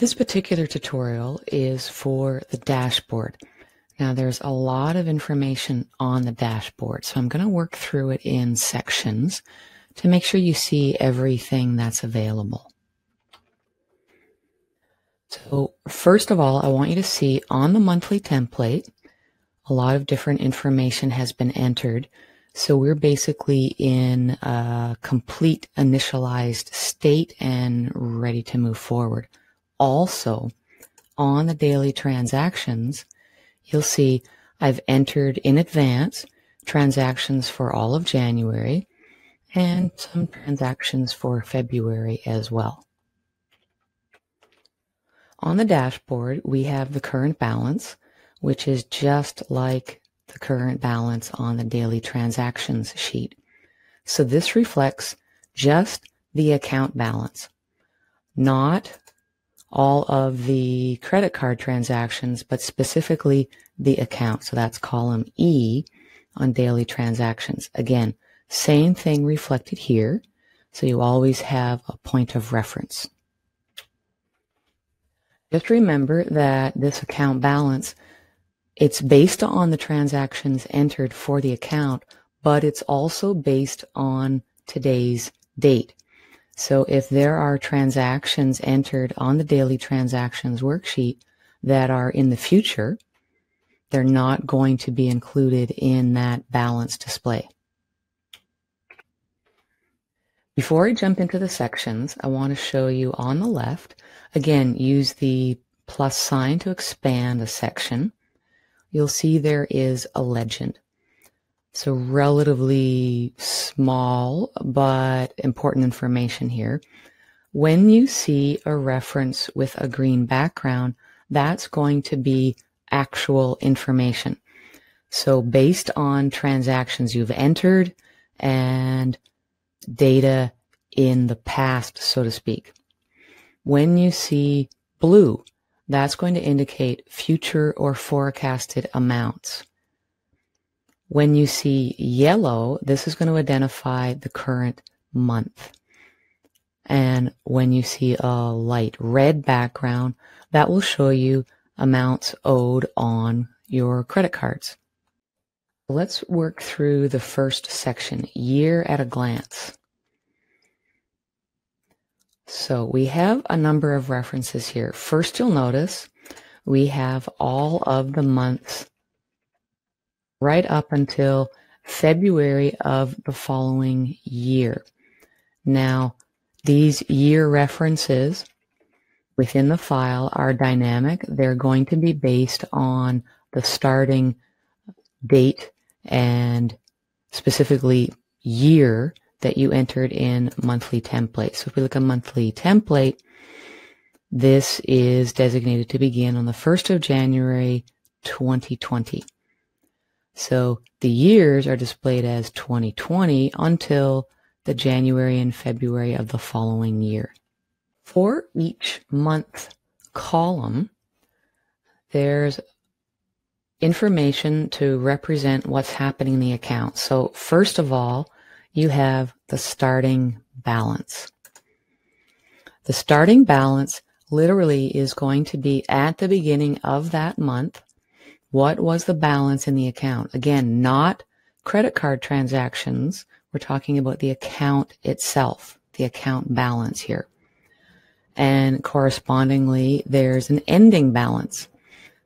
This particular tutorial is for the dashboard. Now there's a lot of information on the dashboard, so I'm going to work through it in sections to make sure you see everything that's available. So first of all, I want you to see on the monthly template, a lot of different information has been entered. So we're basically in a complete initialized state and ready to move forward. Also, on the daily transactions, you'll see I've entered in advance transactions for all of January and some transactions for February as well. On the dashboard, we have the current balance, which is just like the current balance on the daily transactions sheet. So this reflects just the account balance, not all of the credit card transactions, but specifically the account. So that's column E on daily transactions. Again, same thing reflected here. So you always have a point of reference. Just remember that this account balance, it's based on the transactions entered for the account, but it's also based on today's date. So if there are transactions entered on the daily transactions worksheet that are in the future, they're not going to be included in that balance display. Before I jump into the sections, I want to show you on the left, again, use the plus sign to expand a section. You'll see there is a legend. So relatively small, but important information here. When you see a reference with a green background, that's going to be actual information. So based on transactions you've entered and data in the past, so to speak. When you see blue, that's going to indicate future or forecasted amounts. When you see yellow, this is going to identify the current month. And when you see a light red background, that will show you amounts owed on your credit cards. Let's work through the first section, year at a glance. So we have a number of references here. First, you'll notice we have all of the months right up until February of the following year. Now, these year references within the file are dynamic. They're going to be based on the starting date and specifically year that you entered in monthly template. So if we look at monthly template, this is designated to begin on the 1st of January 2020. So the years are displayed as 2020 until the January and February of the following year. For each month column, there's information to represent what's happening in the account. So first of all, you have the starting balance. The starting balance literally is going to be at the beginning of that month what was the balance in the account? Again, not credit card transactions. We're talking about the account itself, the account balance here. And correspondingly, there's an ending balance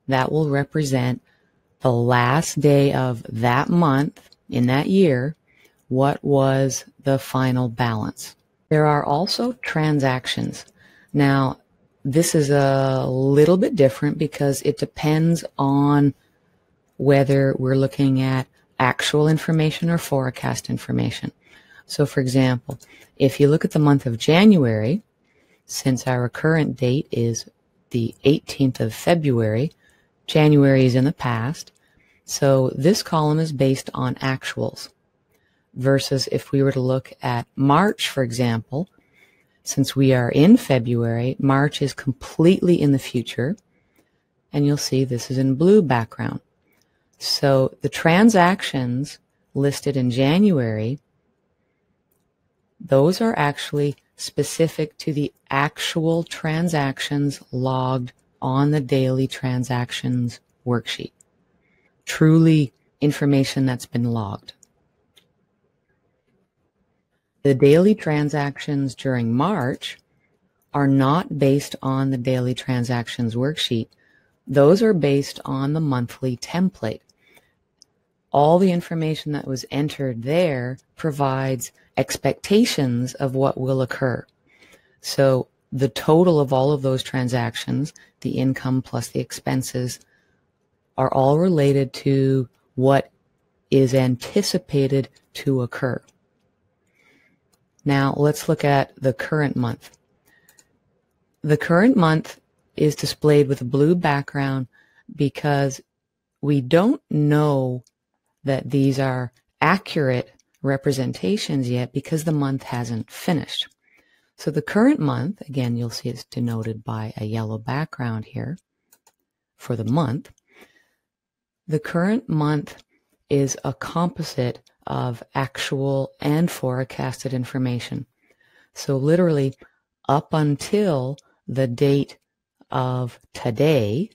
that will represent the last day of that month in that year. What was the final balance? There are also transactions. Now, this is a little bit different because it depends on whether we're looking at actual information or forecast information. So for example, if you look at the month of January, since our current date is the 18th of February, January is in the past. So this column is based on actuals versus if we were to look at March, for example, since we are in February, March is completely in the future. And you'll see this is in blue background. So the transactions listed in January, those are actually specific to the actual transactions logged on the daily transactions worksheet. Truly information that's been logged. The daily transactions during March are not based on the daily transactions worksheet. Those are based on the monthly template. All the information that was entered there provides expectations of what will occur. So the total of all of those transactions, the income plus the expenses, are all related to what is anticipated to occur. Now let's look at the current month. The current month is displayed with a blue background because we don't know that these are accurate representations yet because the month hasn't finished. So the current month, again, you'll see it's denoted by a yellow background here for the month. The current month is a composite of actual and forecasted information. So literally up until the date of today,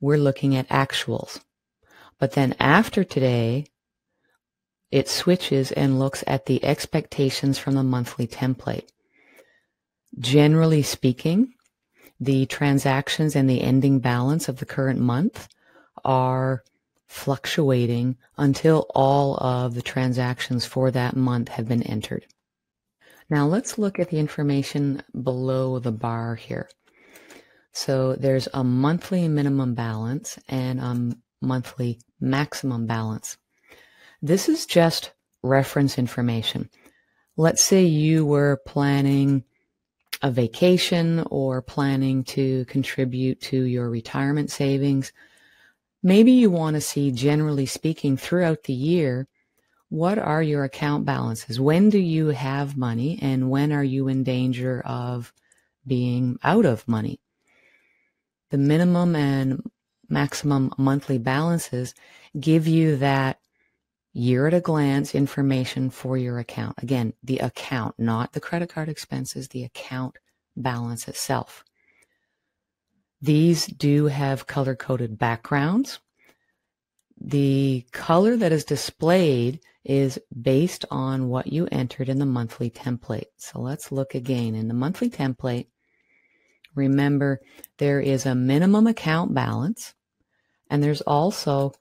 we're looking at actuals. But then after today, it switches and looks at the expectations from the monthly template. Generally speaking, the transactions and the ending balance of the current month are fluctuating until all of the transactions for that month have been entered. Now let's look at the information below the bar here. So there's a monthly minimum balance and a monthly maximum balance. This is just reference information. Let's say you were planning a vacation or planning to contribute to your retirement savings Maybe you want to see, generally speaking, throughout the year, what are your account balances? When do you have money and when are you in danger of being out of money? The minimum and maximum monthly balances give you that year at a glance information for your account. Again, the account, not the credit card expenses, the account balance itself. These do have color coded backgrounds. The color that is displayed is based on what you entered in the monthly template. So let's look again. In the monthly template, remember there is a minimum account balance and there's also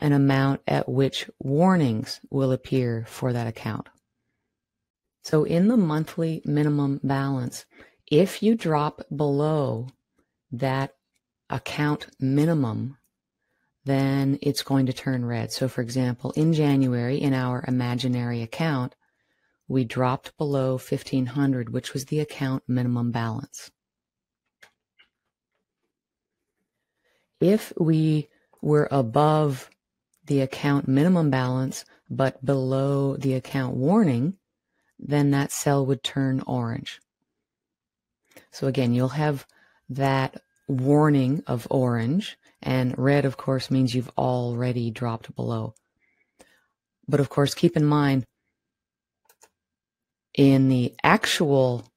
an amount at which warnings will appear for that account. So in the monthly minimum balance, if you drop below that account minimum, then it's going to turn red. So for example, in January, in our imaginary account, we dropped below 1500, which was the account minimum balance. If we were above the account minimum balance, but below the account warning, then that cell would turn orange. So again, you'll have that warning of orange, and red, of course, means you've already dropped below. But of course, keep in mind, in the actual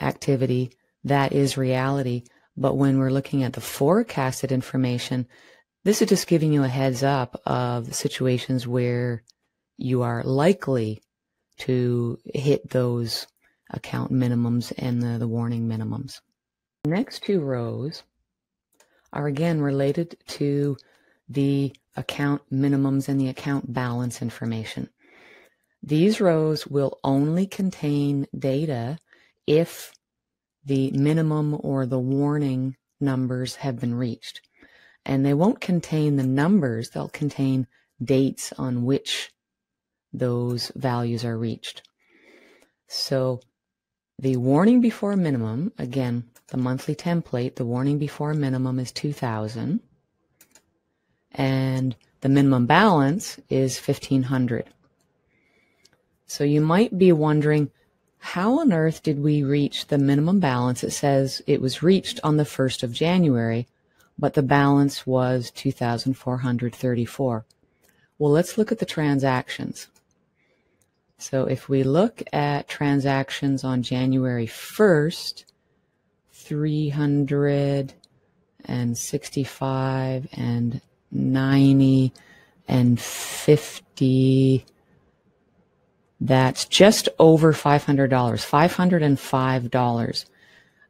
activity, that is reality. But when we're looking at the forecasted information, this is just giving you a heads up of situations where you are likely to hit those account minimums and the, the warning minimums. Next two rows are again related to the account minimums and the account balance information. These rows will only contain data if the minimum or the warning numbers have been reached. And they won't contain the numbers, they'll contain dates on which those values are reached. So the warning before minimum, again, the monthly template, the warning before minimum is 2000 and the minimum balance is 1500. So you might be wondering, how on earth did we reach the minimum balance? It says it was reached on the 1st of January, but the balance was 2,434. Well, let's look at the transactions. So if we look at transactions on January 1st, 365 and 90 and 50 that's just over $500 $505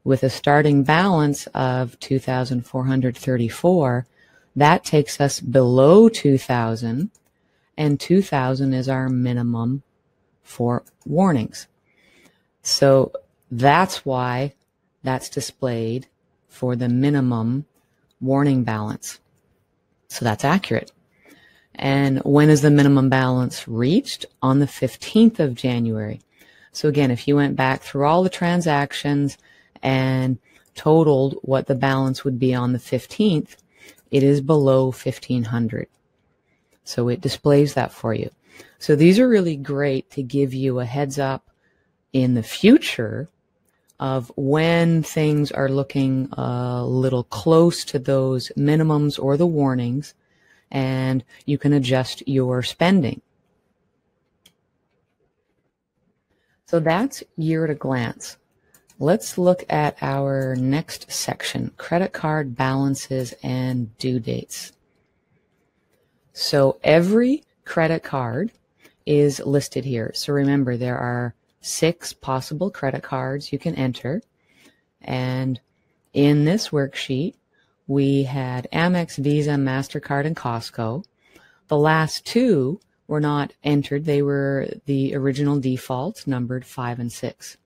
with a starting balance of 2434 that takes us below 2000 and 2000 is our minimum for warnings. So that's why that's displayed for the minimum warning balance so that's accurate. And when is the minimum balance reached? On the 15th of January. So again, if you went back through all the transactions and totaled what the balance would be on the 15th, it is below 1500. So it displays that for you. So these are really great to give you a heads up in the future of when things are looking a little close to those minimums or the warnings, and you can adjust your spending. So that's year at a glance. Let's look at our next section, credit card balances and due dates. So every credit card is listed here. So remember, there are six possible credit cards you can enter. And in this worksheet, we had Amex, Visa, MasterCard, and Costco. The last two were not entered. They were the original default, numbered five and six.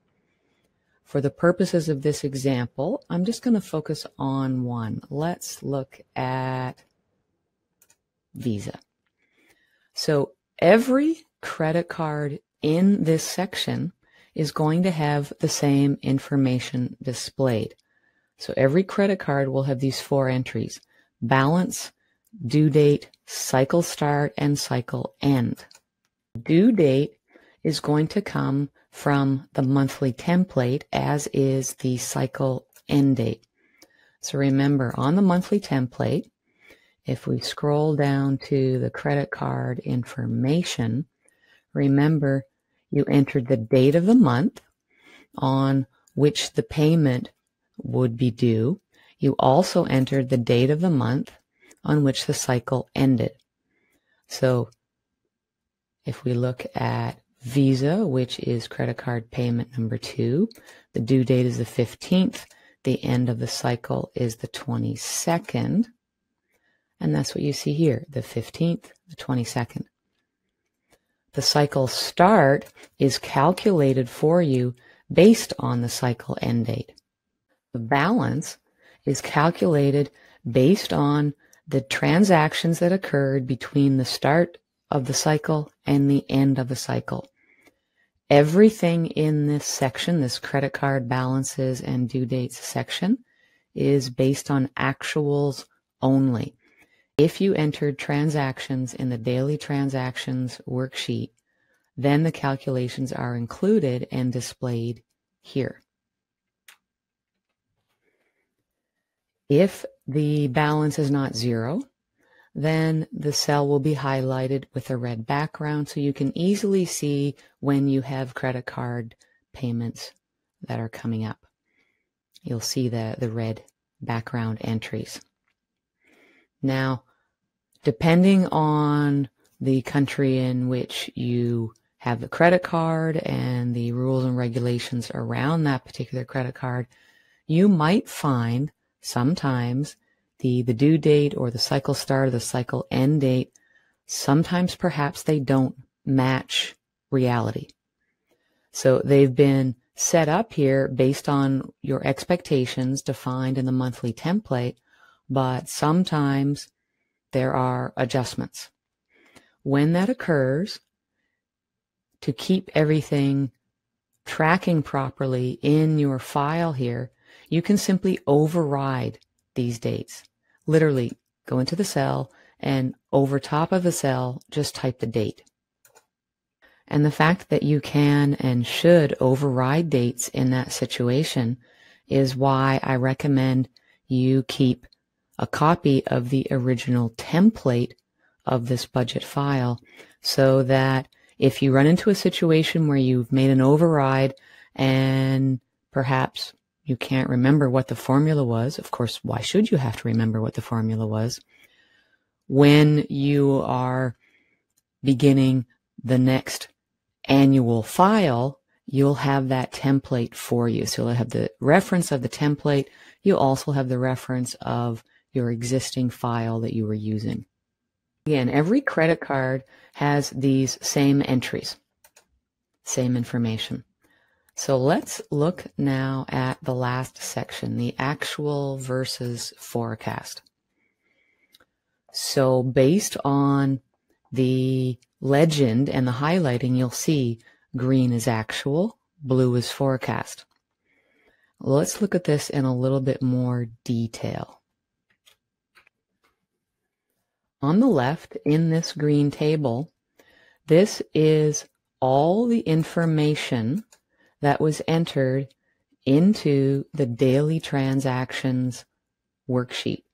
For the purposes of this example, I'm just going to focus on one. Let's look at Visa. So every credit card in this section is going to have the same information displayed. So every credit card will have these four entries, balance, due date, cycle start, and cycle end. Due date is going to come from the monthly template as is the cycle end date. So remember on the monthly template, if we scroll down to the credit card information, remember you entered the date of the month on which the payment would be due. You also entered the date of the month on which the cycle ended. So if we look at Visa, which is credit card payment number two, the due date is the 15th. The end of the cycle is the 22nd. And that's what you see here, the 15th, the 22nd. The cycle start is calculated for you based on the cycle end date. The balance is calculated based on the transactions that occurred between the start of the cycle and the end of the cycle. Everything in this section, this credit card balances and due dates section, is based on actuals only. If you entered transactions in the daily transactions worksheet, then the calculations are included and displayed here. If the balance is not zero, then the cell will be highlighted with a red background so you can easily see when you have credit card payments that are coming up. You'll see the, the red background entries. Now, depending on the country in which you have the credit card and the rules and regulations around that particular credit card, you might find sometimes the, the due date or the cycle start or the cycle end date, sometimes perhaps they don't match reality. So they've been set up here based on your expectations defined in the monthly template, but sometimes there are adjustments. When that occurs, to keep everything tracking properly in your file here, you can simply override these dates. Literally go into the cell and over top of the cell, just type the date. And the fact that you can and should override dates in that situation is why I recommend you keep a copy of the original template of this budget file so that if you run into a situation where you've made an override and perhaps you can't remember what the formula was, of course, why should you have to remember what the formula was? When you are beginning the next annual file, you'll have that template for you. So you'll have the reference of the template. You'll also have the reference of your existing file that you were using. Again, every credit card has these same entries, same information. So let's look now at the last section, the actual versus forecast. So based on the legend and the highlighting, you'll see green is actual, blue is forecast. Let's look at this in a little bit more detail. On the left in this green table, this is all the information that was entered into the daily transactions worksheet.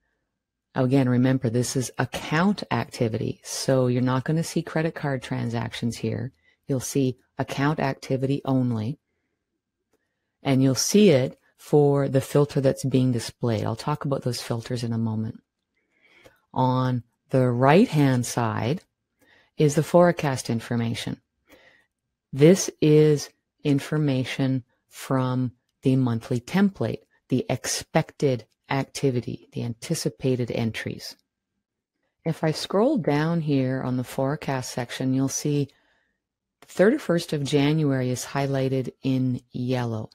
Again, remember this is account activity. So you're not going to see credit card transactions here. You'll see account activity only. And you'll see it for the filter that's being displayed. I'll talk about those filters in a moment. On the right hand side is the forecast information. This is information from the monthly template, the expected activity, the anticipated entries. If I scroll down here on the forecast section, you'll see the 31st of January is highlighted in yellow.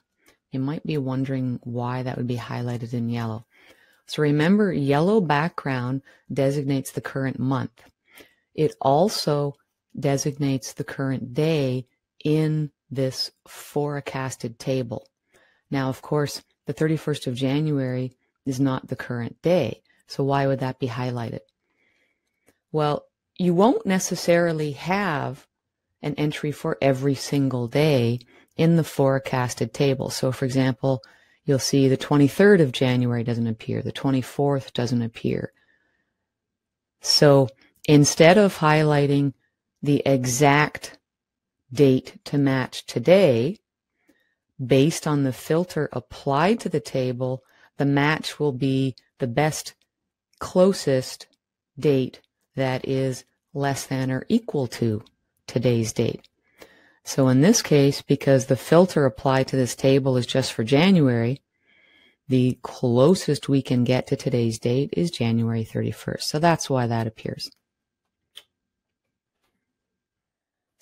You might be wondering why that would be highlighted in yellow. So remember, yellow background designates the current month. It also designates the current day in this forecasted table. Now, of course, the 31st of January is not the current day. So why would that be highlighted? Well, you won't necessarily have an entry for every single day in the forecasted table. So for example, you'll see the 23rd of January doesn't appear, the 24th doesn't appear. So instead of highlighting the exact date to match today, based on the filter applied to the table, the match will be the best closest date that is less than or equal to today's date. So in this case, because the filter applied to this table is just for January, the closest we can get to today's date is January 31st. So that's why that appears.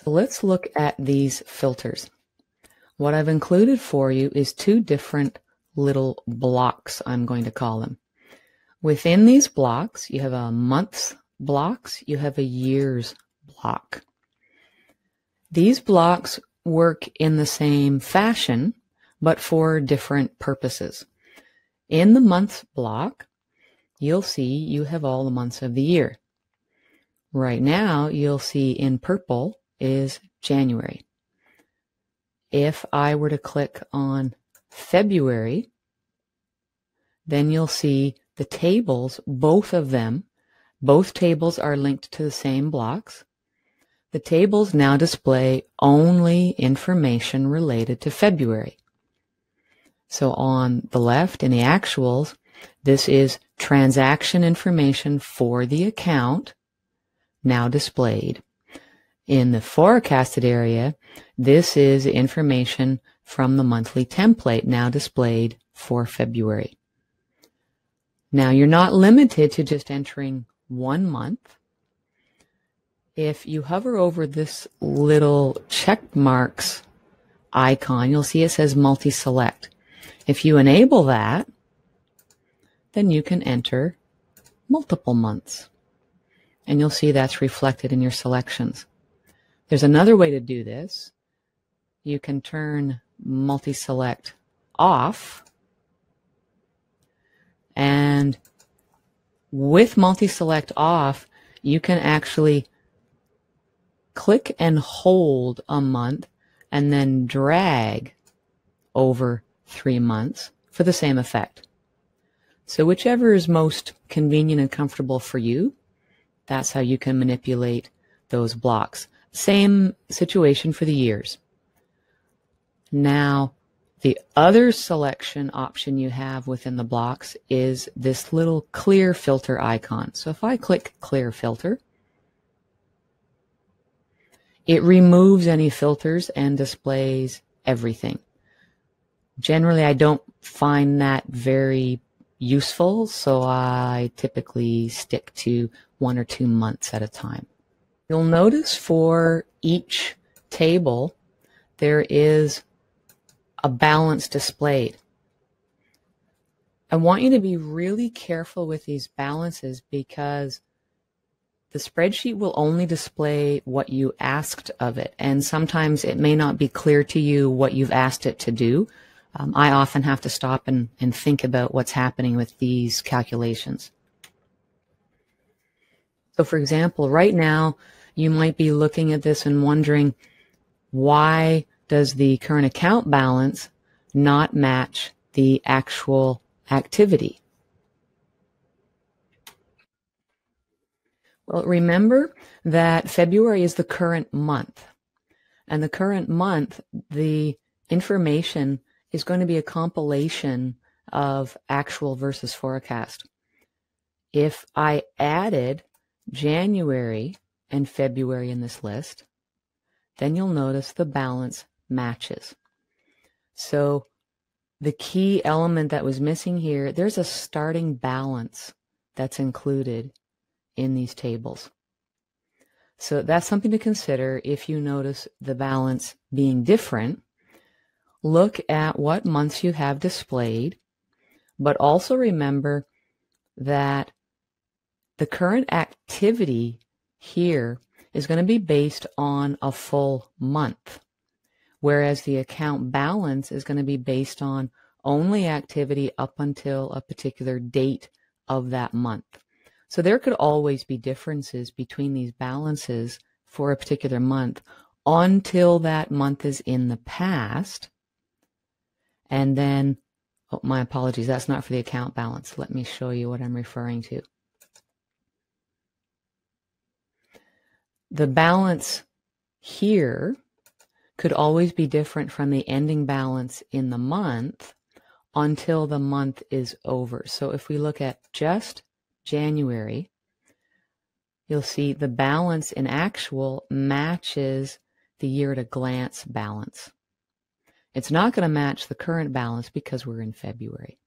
So let's look at these filters. What I've included for you is two different little blocks, I'm going to call them. Within these blocks, you have a month's blocks, you have a year's block. These blocks work in the same fashion, but for different purposes. In the months block, you'll see you have all the months of the year. Right now, you'll see in purple is January. If I were to click on February, then you'll see the tables, both of them, both tables are linked to the same blocks. The tables now display only information related to February. So on the left in the actuals, this is transaction information for the account now displayed. In the forecasted area, this is information from the monthly template now displayed for February. Now you're not limited to just entering one month. If you hover over this little check marks icon, you'll see it says multi-select. If you enable that, then you can enter multiple months. And you'll see that's reflected in your selections. There's another way to do this. You can turn multi-select off. And with multi-select off, you can actually click and hold a month and then drag over three months for the same effect. So whichever is most convenient and comfortable for you, that's how you can manipulate those blocks. Same situation for the years. Now, the other selection option you have within the blocks is this little clear filter icon. So if I click clear filter, it removes any filters and displays everything. Generally, I don't find that very useful, so I typically stick to one or two months at a time. You'll notice for each table, there is a balance displayed. I want you to be really careful with these balances because the spreadsheet will only display what you asked of it. And sometimes it may not be clear to you what you've asked it to do. Um, I often have to stop and, and think about what's happening with these calculations. So for example, right now, you might be looking at this and wondering, why does the current account balance not match the actual activity? Well, remember that February is the current month. And the current month, the information is going to be a compilation of actual versus forecast. If I added January and February in this list, then you'll notice the balance matches. So the key element that was missing here, there's a starting balance that's included in these tables. So that's something to consider if you notice the balance being different. Look at what months you have displayed, but also remember that the current activity here is going to be based on a full month, whereas the account balance is going to be based on only activity up until a particular date of that month. So there could always be differences between these balances for a particular month until that month is in the past. And then, oh, my apologies, that's not for the account balance. Let me show you what I'm referring to. The balance here could always be different from the ending balance in the month until the month is over. So if we look at just January, you'll see the balance in actual matches the year at a glance balance. It's not going to match the current balance because we're in February.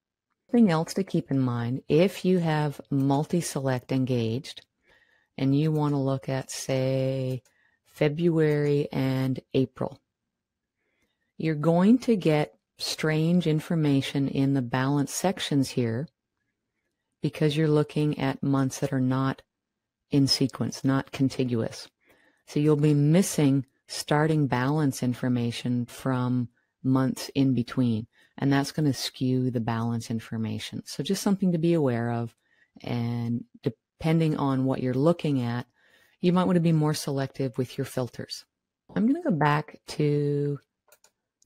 Something else to keep in mind, if you have multi-select engaged and you want to look at, say, February and April, you're going to get strange information in the balance sections here because you're looking at months that are not in sequence, not contiguous. So you'll be missing starting balance information from months in between, and that's going to skew the balance information. So just something to be aware of, and depending on what you're looking at, you might want to be more selective with your filters. I'm going to go back to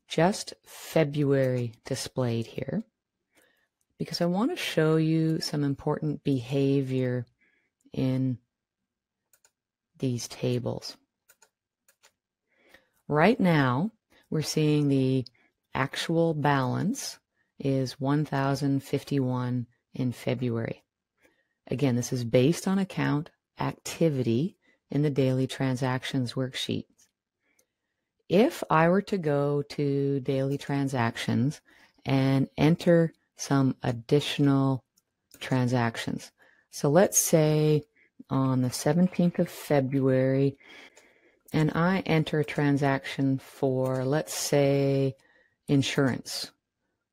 just February displayed here because I want to show you some important behavior in these tables. Right now, we're seeing the actual balance is 1,051 in February. Again, this is based on account activity in the daily transactions worksheet. If I were to go to daily transactions and enter some additional transactions. So let's say on the 17th of February, and I enter a transaction for, let's say, insurance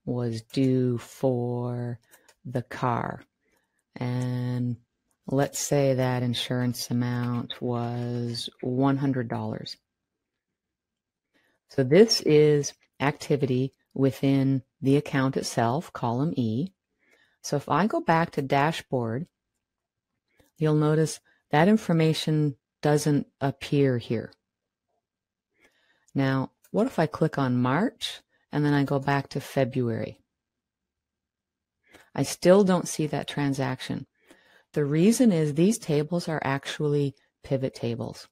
was due for the car. And let's say that insurance amount was $100. So this is activity within the account itself, column E. So if I go back to dashboard, you'll notice that information doesn't appear here. Now, what if I click on March and then I go back to February? I still don't see that transaction. The reason is these tables are actually pivot tables.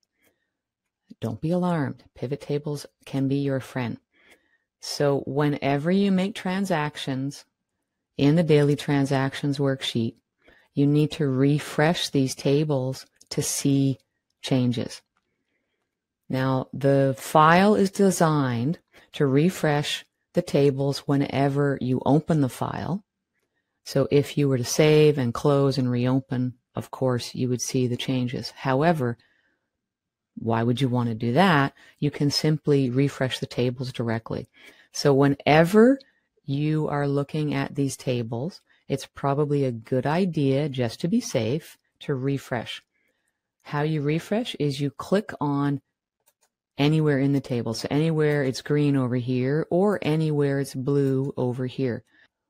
don't be alarmed. Pivot tables can be your friend. So whenever you make transactions in the daily transactions worksheet, you need to refresh these tables to see changes. Now, the file is designed to refresh the tables whenever you open the file. So if you were to save and close and reopen, of course, you would see the changes. However, why would you want to do that? You can simply refresh the tables directly. So whenever you are looking at these tables, it's probably a good idea, just to be safe, to refresh. How you refresh is you click on anywhere in the table. So anywhere it's green over here or anywhere it's blue over here.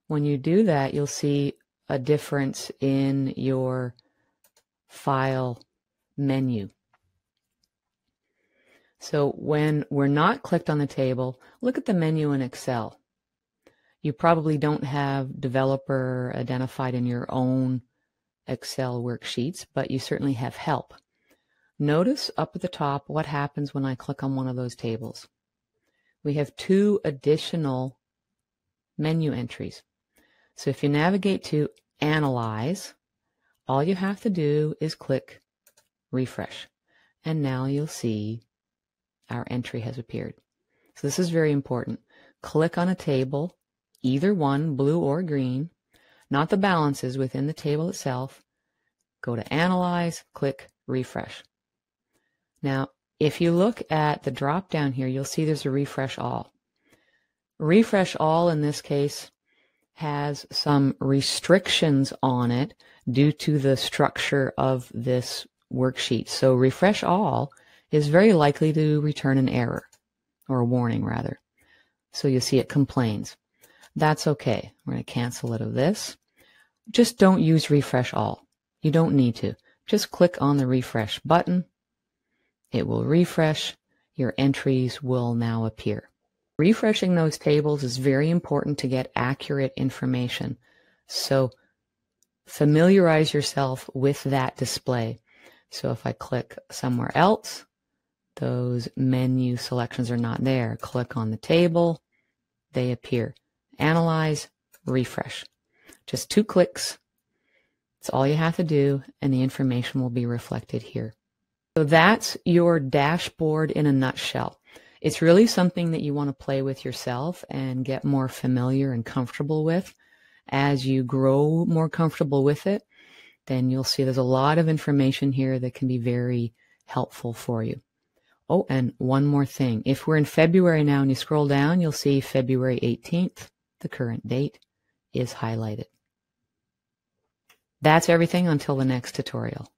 When you do that, you'll see a difference in your file menu. So when we're not clicked on the table, look at the menu in Excel. You probably don't have developer identified in your own Excel worksheets, but you certainly have help. Notice up at the top what happens when I click on one of those tables. We have two additional menu entries. So if you navigate to Analyze, all you have to do is click Refresh. And now you'll see our entry has appeared. So this is very important. Click on a table, either one, blue or green, not the balances within the table itself. Go to Analyze, click Refresh. Now, if you look at the drop down here, you'll see there's a refresh all. Refresh all in this case has some restrictions on it due to the structure of this worksheet. So refresh all is very likely to return an error or a warning rather. So you'll see it complains. That's okay. We're going to cancel it of this. Just don't use refresh all. You don't need to. Just click on the refresh button it will refresh. Your entries will now appear. Refreshing those tables is very important to get accurate information. So familiarize yourself with that display. So if I click somewhere else, those menu selections are not there. Click on the table, they appear. Analyze, refresh. Just two clicks. It's all you have to do, and the information will be reflected here. So that's your dashboard in a nutshell. It's really something that you want to play with yourself and get more familiar and comfortable with. As you grow more comfortable with it, then you'll see there's a lot of information here that can be very helpful for you. Oh, and one more thing. If we're in February now and you scroll down, you'll see February 18th, the current date, is highlighted. That's everything until the next tutorial.